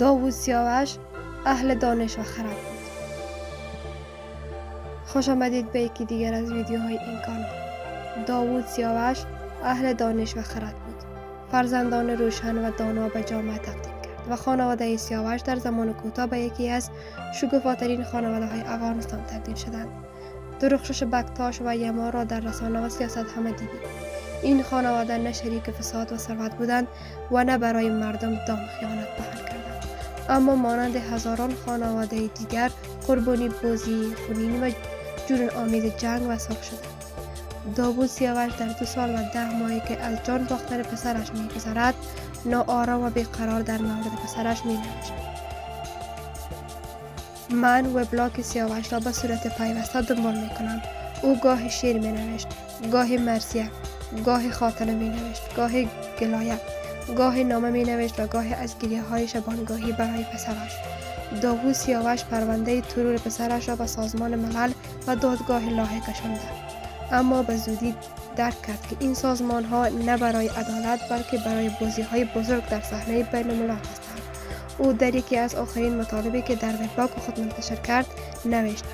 داوود سیاوش اهل دانش و خرد بود. خوش آمدید به یکی دیگر از ویدیوهای این کانال. داوود سیاوش اهل دانش و خرد بود. فرزندان روشن و دانا به جامعه تقدیم کرد و خانواده سیاوش در زمان کوتاه به یکی از شکوفاترین خانواده های افغانستان تبدیل شدند. درخشش بکتاش و یما را در رسانه و سیاست همه دیدید این خانواده نه شریک فساد و ثروت بودند و نه برای مردم دام خیانت بحل کردند. اما مانند هزاران خانواده دیگر قربانی بازی خونین و جنون آمیز جنگ و ساخت شده داوود سیاوش در دو سال و ده ماهی که از جان باختن پسرش میگذرد ناآرام و بیقرار در مورد پسرش می نوشد. من وبلاگ سیاوش را به صورت پیوسته دنبال می کنم. او گاه شیر می نوشت، گاهی مرسیه، گاهی خاطره می نوشت، گاهی گلایه، گاهی نامه می نوشت و گاهی از گریه های شبانگاهی برای پسرش. داوود سیاوش پرونده ترور پسرش را به سازمان ملل و دادگاه لاهه کشانده. اما به زودی درک کرد که این سازمان ها نه برای عدالت بلکه برای بازی های بزرگ در صحنه بین الملل هستند. او در یکی از آخرین مطالبی که در وبلاگ خود منتشر کرد نوشت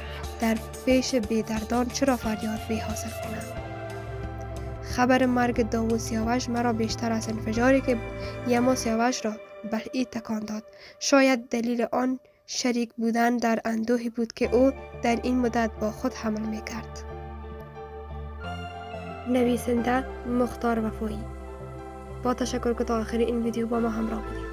در پیش بیدردان چرا فریاد بی حاصل کنم؟ خبر مرگ داوود سیاوش مرا بیشتر از انفجاری که یما سیاوش را بلعی تکان داد. شاید دلیل آن شریک بودن در اندوهی بود که او در این مدت با خود حمل می کرد. نویسنده مختار وفایی. با تشکر که تا آخر این ویدیو با ما همراه بودید.